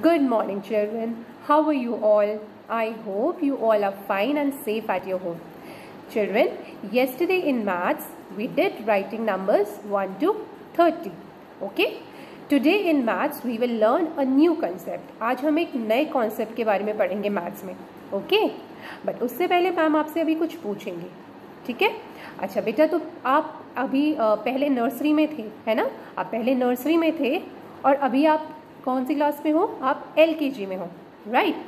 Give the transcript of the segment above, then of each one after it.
Good morning, children. How are you all? I hope you all are fine and safe at your home. Children, yesterday in maths, we did writing numbers 1 to 30. Okay? Today in maths, we will learn a new concept. आज हम एक नए concept के बारे में पढ़ेंगे maths में okay but उससे पहले मैम आपसे अभी कुछ पूछेंगे ठीक है अच्छा बेटा तो आप अभी पहले नर्सरी में थे है ना आप पहले नर्सरी में थे और अभी आप कौन सी क्लास में हो? आप एल में हो राइट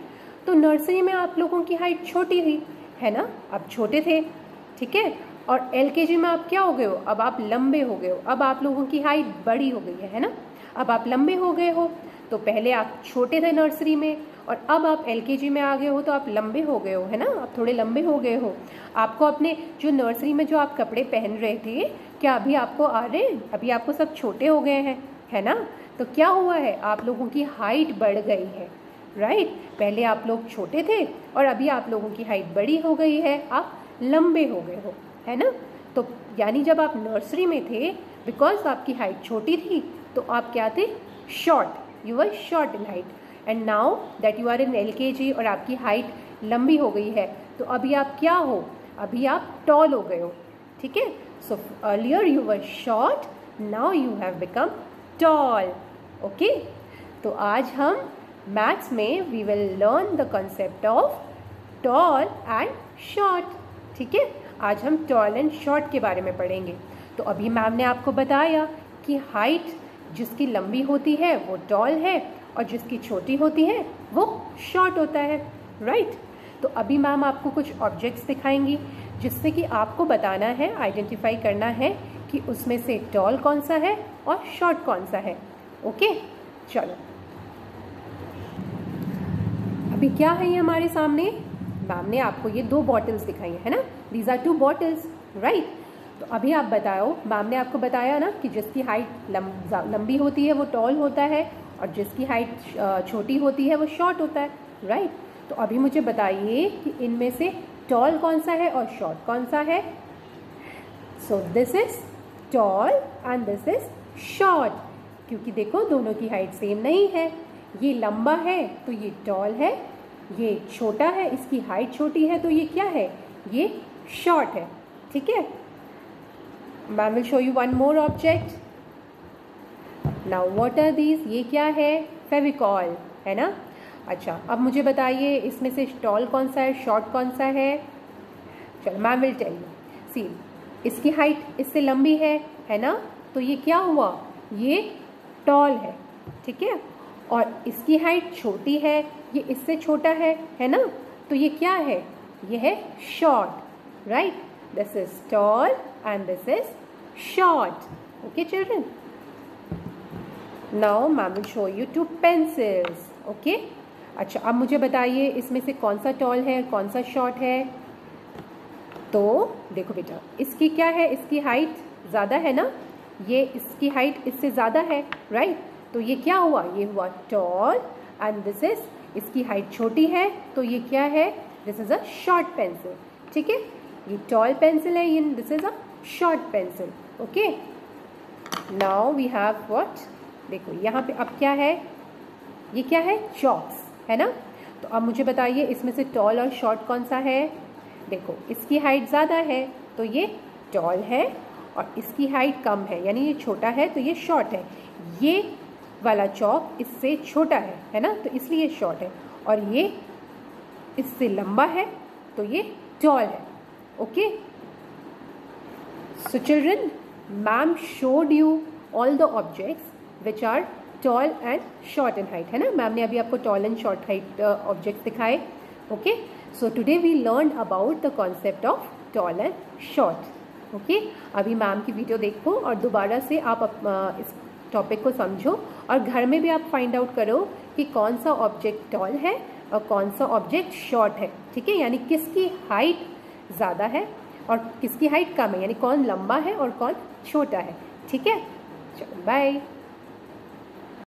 तो नर्सरी में आप लोगों की हाइट छोटी थी है ना? आप छोटे थे, ठीक है? और एल में आप क्या हो गए हो? अब आप लंबे हो गए हो। अब आप लोगों की हाइट बड़ी हो गई है है ना? अब आप लंबे हो गए हो तो पहले आप छोटे थे नर्सरी में, और अब आप एल में आ गए हो तो आप लंबे हो गए हो, है ना? आप थोड़े लंबे हो गए हो। आपको अपने जो नर्सरी में जो आप कपड़े पहन रहे थे, क्या अभी आपको आ रहे हैं? अभी आपको सब छोटे हो गए हैं। है ना? तो क्या हुआ है? आप लोगों की हाइट बढ़ गई है राइट पहले आप लोग छोटे थे और अभी आप लोगों की हाइट बड़ी हो गई है। आप लंबे हो गए हो, है ना? तो यानी जब आप नर्सरी में थे बिकॉज़ आपकी हाइट छोटी थी तो आप क्या थे? Short you are short in height and now that you are in L K G और आपकी हाइट लंबी हो गई है तो अभी आप क्या हो? अभी आप टॉल हो गए हो, ठीक है? So earlier you were short now you have become tall okay तो आज हम मैथ्स में we will learn the concept of tall and short ठीक है? आज हम टॉल एंड शॉर्ट के बारे में पढ़ेंगे। तो अभी मैम ने आपको बताया कि हाइट जिसकी लंबी होती है, वो टॉल है और जिसकी छोटी होती है, वो शॉर्ट होता है। Right right? तो अभी मैम आपको कुछ ऑब्जेक्ट्स दिखाएँगी जिससे कि आपको बताना है आइडेंटिफाई करना है कि उसमें से टॉल कौन सा है और शॉर्ट कौन सा है। ओके चलो। अभी क्या है ये हमारे सामने? मैम ने आपको ये दो बॉटल्स दिखाई है ना? These are two bottles right तो अभी आप बताओ मैम ने आपको बताया ना कि जिसकी हाइट लंबी होती है वो टॉल होता है और जिसकी हाइट छोटी होती है वो शॉर्ट होता है राइट तो अभी मुझे बताइए कि इनमें से टॉल कौन सा है और शॉर्ट कौन सा है। So this is tall and this is short क्योंकि देखो, दोनों की हाइट सेम नहीं है। ये लंबा है तो ये टॉल है। ये छोटा है, इसकी हाइट छोटी है तो ये क्या है? ये शॉर्ट है। ठीक है? Ma'am will show you one more object now what are these ये क्या है? फेविकॉल है ना? अच्छा अब मुझे बताइए, इसमें से टॉल कौन सा है शॉर्ट कौन सा है? चलो ma'am will tell you see इसकी हाइट इससे लंबी है है ना? तो ये क्या हुआ? ये टॉल है, ठीक है? और इसकी हाइट छोटी है, ये इससे छोटा है है ना? तो ये क्या है? ये है short right this is tall and this is short okay children now ma'am will show you two pencils okay अच्छा अब मुझे बताइए, इसमें से कौन सा टॉल है, कौन सा शॉर्ट है? तो देखो बेटा, इसकी क्या है? इसकी हाइट ज़्यादा है ना? ये इसकी हाइट इससे ज़्यादा है राइट तो ये क्या हुआ? ये हुआ टॉल एंड दिस इज़ इसकी हाइट छोटी है तो ये क्या है? This is a short pencil ठीक है? ये टॉल पेंसिल है, ये this is a short pencil okay now we have what देखो, यहाँ पे अब क्या है? ये क्या है? चॉक्स है ना? तो अब मुझे बताइए, इसमें से टॉल और शॉर्ट कौन सा है? देखो, इसकी हाइट ज़्यादा है तो ये टॉल है और इसकी हाइट कम है, यानी ये छोटा है तो ये शॉर्ट है। ये वाला चौक इससे छोटा है है ना? तो इसलिए शॉर्ट है। और ये इससे लंबा है तो ये टॉल है। Okay so children ma'am showed you all the objects which are tall and short in height है ना? मैम ने अभी आपको tall and short height object दिखाए। Okay so today we learn about the concept of tall and short okay अभी ma'am की video देखो और दोबारा से आप इस टॉपिक को समझो और घर में भी आप फाइंड आउट करो कि कौन सा ऑब्जेक्ट टॉल है और कौन सा ऑब्जेक्ट शॉर्ट है। ठीक है? यानी किसकी हाइट ज़्यादा है और किसकी हाइट कम है? यानी कौन लंबा है और कौन छोटा है। ठीक है? चलो बाय